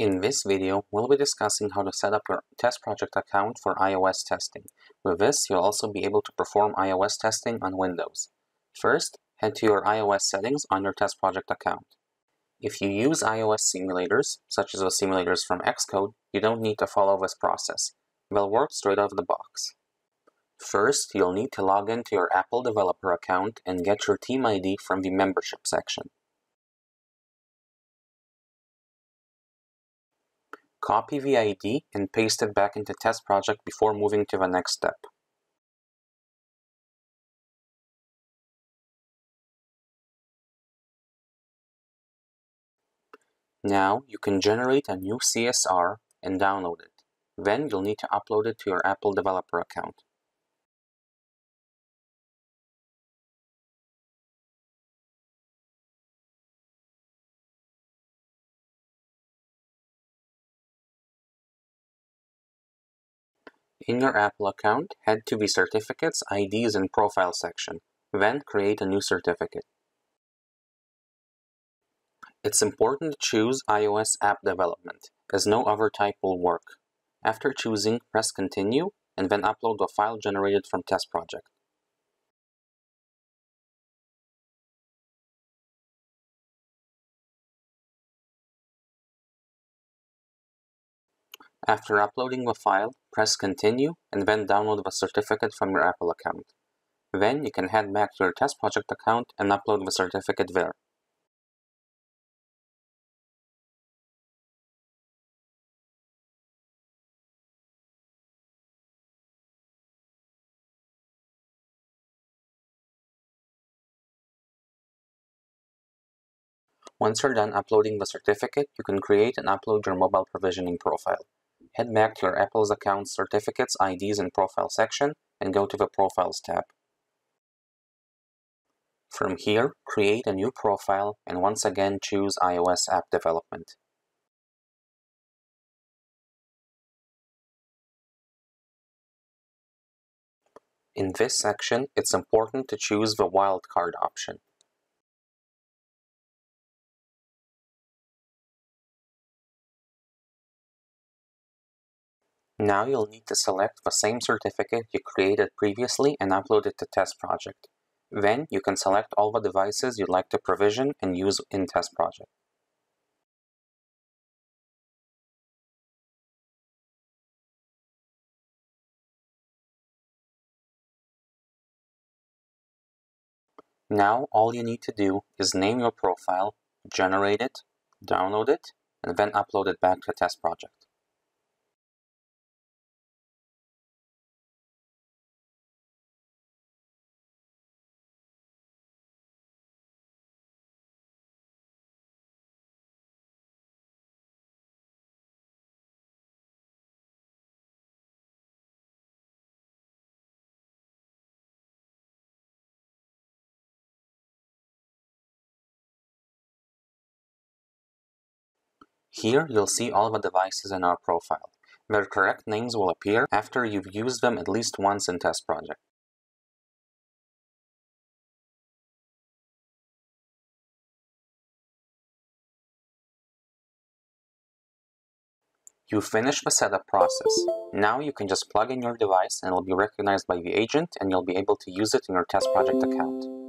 In this video, we'll be discussing how to set up your TestProject account for iOS testing. With this, you'll also be able to perform iOS testing on Windows. First, head to your iOS settings on your TestProject account. If you use iOS simulators, such as the simulators from Xcode, you don't need to follow this process. They'll work straight out of the box. First, you'll need to log into your Apple developer account and get your team ID from the membership section. Copy the ID and paste it back into TestProject before moving to the next step. Now you can generate a new CSR and download it. Then you'll need to upload it to your Apple developer account. In your Apple account, head to the Certificates, IDs, and Profile section. Then create a new certificate. It's important to choose iOS App Development, as no other type will work. After choosing, press Continue, and then upload the file generated from TestProject. After uploading the file, press Continue and then download the certificate from your Apple account. Then you can head back to your TestProject account and upload the certificate there. Once you're done uploading the certificate, you can create and upload your mobile provisioning profile. Head back to your Apple's account Certificates, IDs, and Profile section and go to the Profiles tab. From here, create a new profile and once again choose iOS App Development. In this section, it's important to choose the wildcard option. Now you'll need to select the same certificate you created previously and upload it to TestProject. Then you can select all the devices you'd like to provision and use in TestProject. Now all you need to do is name your profile, generate it, download it, and then upload it back to TestProject. Here you'll see all the devices in our profile. Their correct names will appear after you've used them at least once in TestProject. You finish the setup process. Now you can just plug in your device and it'll be recognized by the agent and you'll be able to use it in your TestProject account.